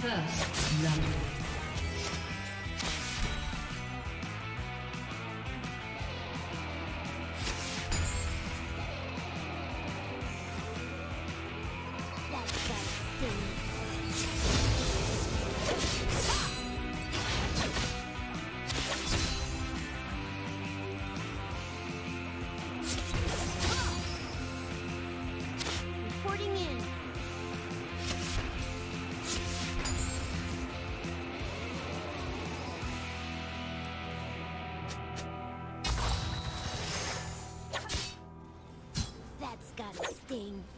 First blood. disgusting.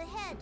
ahead.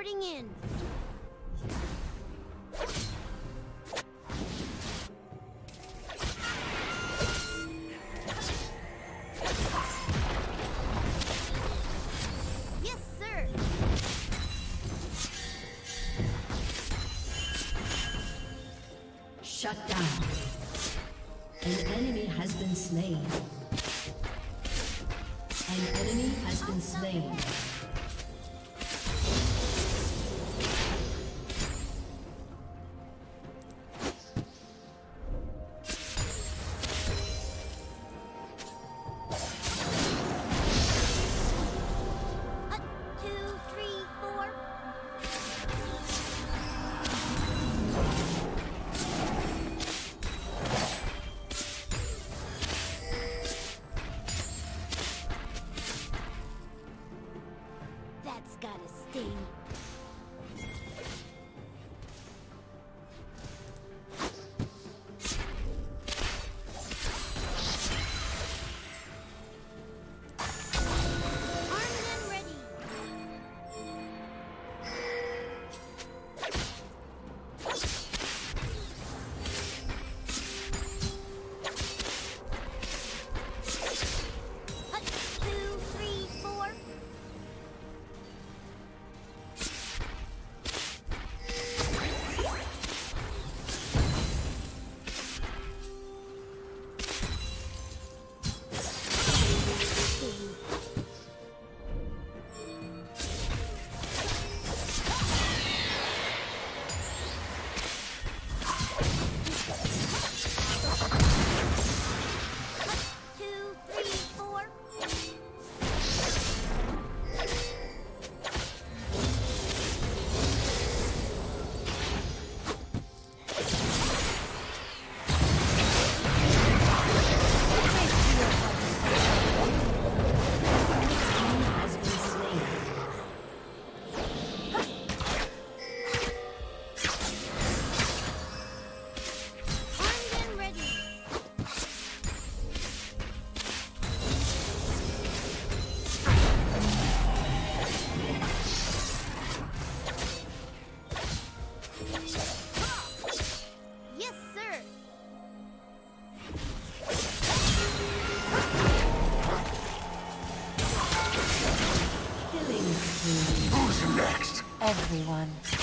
reporting in. Shut down. An enemy has been slain. An enemy has been slain.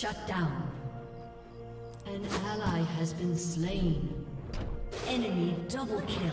Shut down. An ally has been slain. Enemy double kill.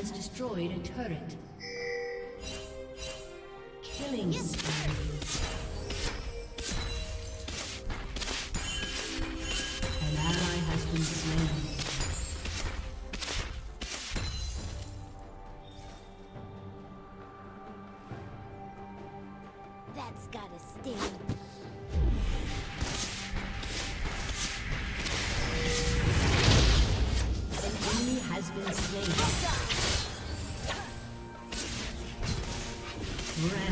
has destroyed a turret. Killing. Yes,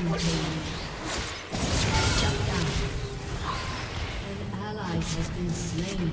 Jump down. An ally has been slain.